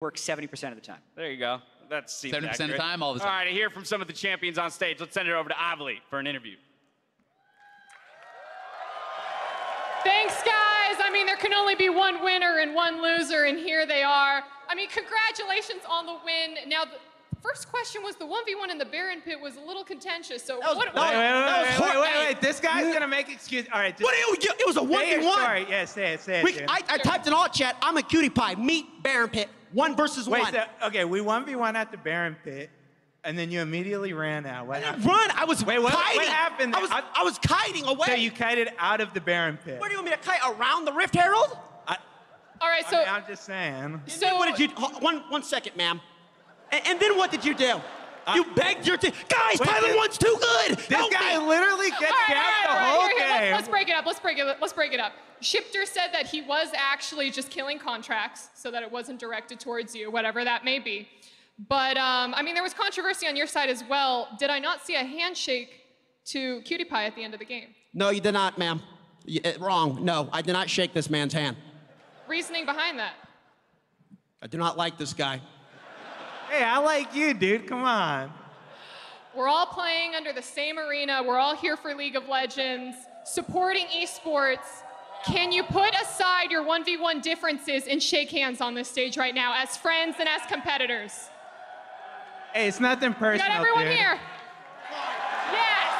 works 70% of the time. There you go. That's 70% of the time, all the time. All right, to hear from some of the champions on stage, let's send it over to Ovilee for an interview. Thanks, guys. I mean, there can only be one winner and one loser, and here they are. I mean, congratulations on the win. Now, the first question was the 1v1 in the Baron Pit was a little contentious. So, was- what, that what- was- Wait, wait, that was wait, wait, hor- wait, hey. wait. This guy's gonna make excuse. All right. What do you, it was a 1v1. story. Yeah, say it, say it. We, dude. I, I typed in all chat, I'm a cutie pie. Meet Baron Pit. One versus Wait, one. so, okay, we 1v1 at the Baron Pit, and then you immediately ran out. What happened? Run! I was Wait, what- what happened I was, there? I, was kiting away. So you kited out of the Baron Pit. Where do you want me to kite around the Rift Herald? I, all right, I so, mean, I'm just saying. so what did you? ho- One, one second, ma'am. And, and then what did you do? you begged your team. Guys, Wait, Tyler this- One's too good. This Help guy me. literally gets All right, gapped break it up. Let's break it. Let's break it up. Shiphtur said that he was actually just killing Contractz, so that it wasn't directed towards you, whatever that may be. But um, I mean, there was controversy on your side as well. Did I not see a handshake to Cutie Pie at the end of the game? No, you did not, ma'am. Y- uh, wrong. No, I did not shake this man's hand. Reasoning behind that? I do not like this guy. Hey, I like you, dude. Come on. We're all playing under the same arena. We're all here for League of Legends, supporting esports. Can you put aside your 1v1 differences and shake hands on this stage right now as friends and as competitors? Hey, it's nothing personal, got everyone dude. here. Yes.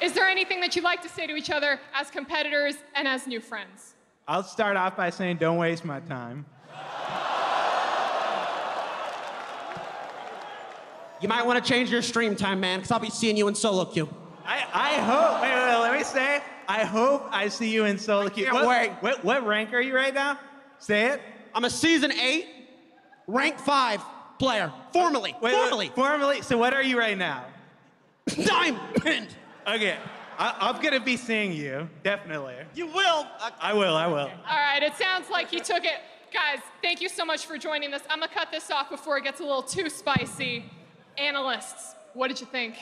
Is there anything that you'd like to say to each other as competitors and as new friends? I'll start off by saying, don't waste my time. You might want to change your stream time, man, because I'll be seeing you in solo queue. I, I hope. Wait, wait, wait, let me say. I hope I see you in solo queue. can't What, wait. What, what rank are you right now? Say it. I'm a season eight, rank five player. Formally. Wait, wait, formally. formally. So what are you right now? Diamond. Okay, I, I'm gonna be seeing you definitely. You will. Uh, I will. I will. All right, it sounds like you took it. Guys, thank you so much for joining us. I'm gonna cut this off before it gets a little too spicy. Analysts, what did you think?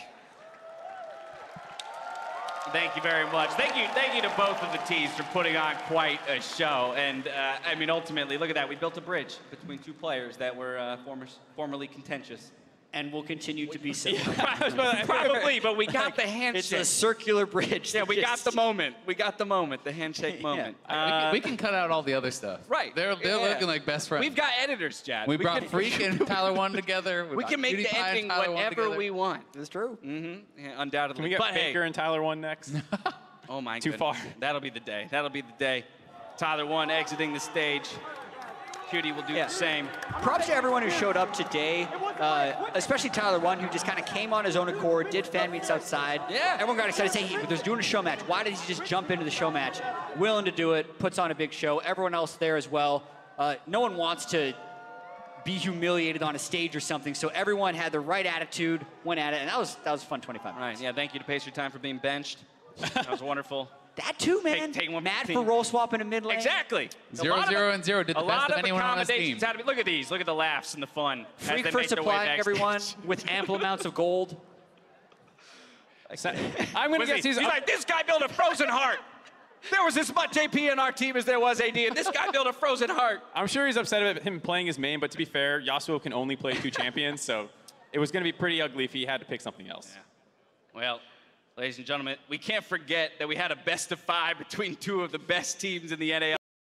Thank you very much. Thank you, thank you to both of the teams for putting on quite a show. And uh, I mean, ultimately, look at that. We built a bridge between two players that were uh, former, formerly contentious. And will continue to be so. Probably, but we got the handshake. It's a circular bridge. yeah, that we got the moment. We got the moment, the handshake moment. I- we, Uh, can, we can cut out all the other stuff. Right. They're, they're Yeah. looking like best friends. We've got editors, Chad. we brought can- Phreak and Tyler One together. We brought can make Cutie the Pie ending whatever we want. That's true. Mm-hmm. Yeah, undoubtedly. Can we get but Baker hey, and Tyler one next? oh my god. Too goodness. far. That'll be the day. That'll be the day. Tyler one exiting the stage. Cutie will do Yeah. the same. Props to everyone who showed up today, uh, especially Tyler One, who just kind of came on his own accord, did fan meets outside. Yeah. Everyone got excited, saying he was doing a show match. Why did he just jump into the show match? Willing to do it, puts on a big show. Everyone else there as well. Uh, no one wants to be humiliated on a stage or something, so everyone had the right attitude, went at it, and that was that was a fun 25 minutes. Right. Yeah. Thank you to Pacer Time for being benched. That was wonderful. That too, man. take one for Mad for team. roll swap in a mid lane. Exactly. A Zero, lot of- and zero. Did the best of of anyone on his accommodations team. had to be- Look at these. Look at the laughs and the fun. as Phreak they for make their way supplying everyone with ample amounts of gold. I'm gonna Was guess he's. he's like, this guy built a frozen heart. There was as much AP in our team as there was AD, and this guy built a frozen heart. I'm sure he's upset about him playing his main, but to be fair, Yassuo can only play two champions, so it was gonna be pretty ugly if he had to pick something else. Yeah. Well, ladies and gentlemen, we can't forget that we had a best of five between two of the best teams in the NAL